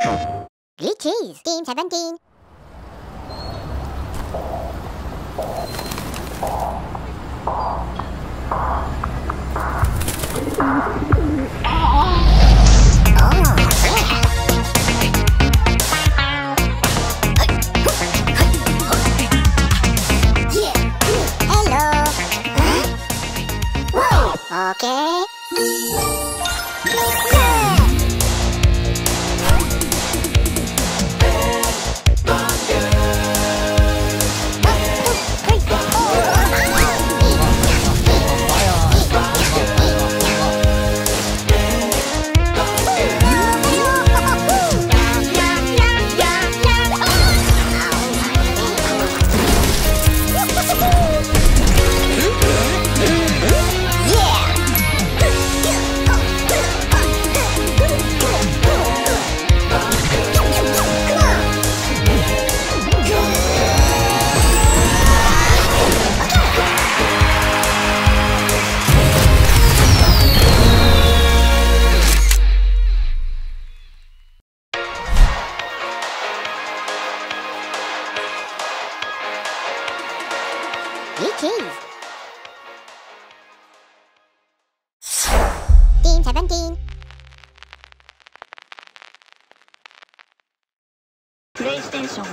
Blue cheese, Team 17. Hello. Huh? Okay. Blue cheese. Team 17. PlayStation